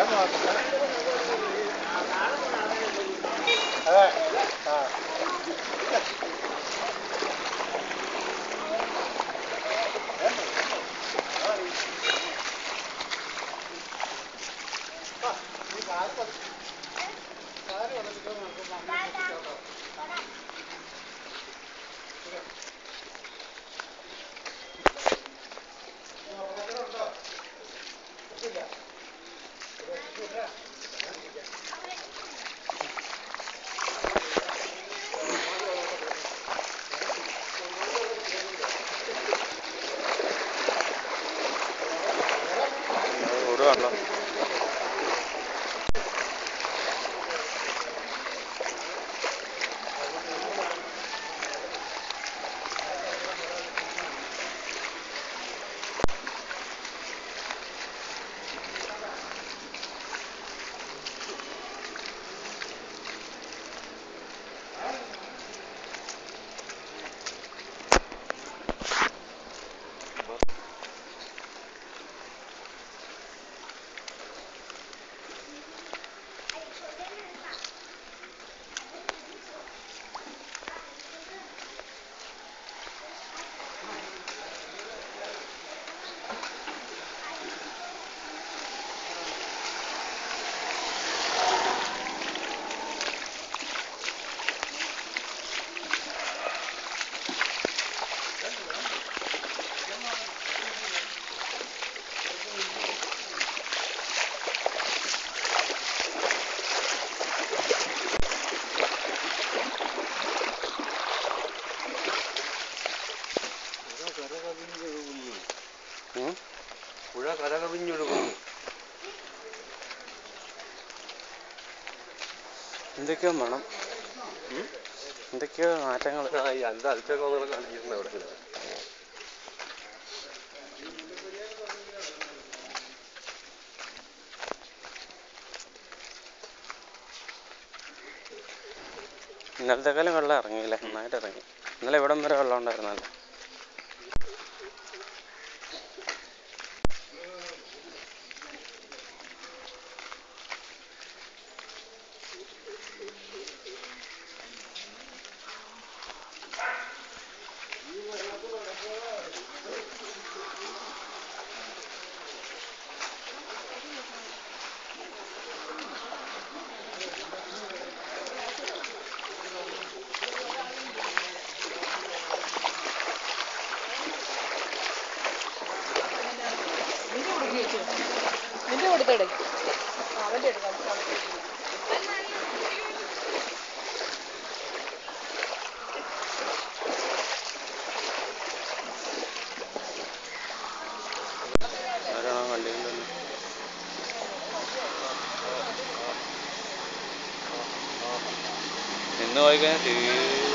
É nota, né? É, tá. Obrigado. llevarlo. കര കവിഞ്ഞൊഴുകുന്നു എന്തൊക്കെയോ മണം? എന്തൊക്കെയോ മാറ്റങ്ങൾ ഇന്നലത്തെ കാലം അവിടെ. വെള്ളം ഇറങ്ങിയില്ലേ? നന്നായിട്ട് ഇറങ്ങി. ഇന്നലെ ഇവിടം വരെ വെള്ളം ഉണ്ടായിരുന്നല്ലോ നിന്റെ കൊടുത്തേടെ അവന്റെ നിന്ന് പോയി കഴിഞ്ഞാൽ തീ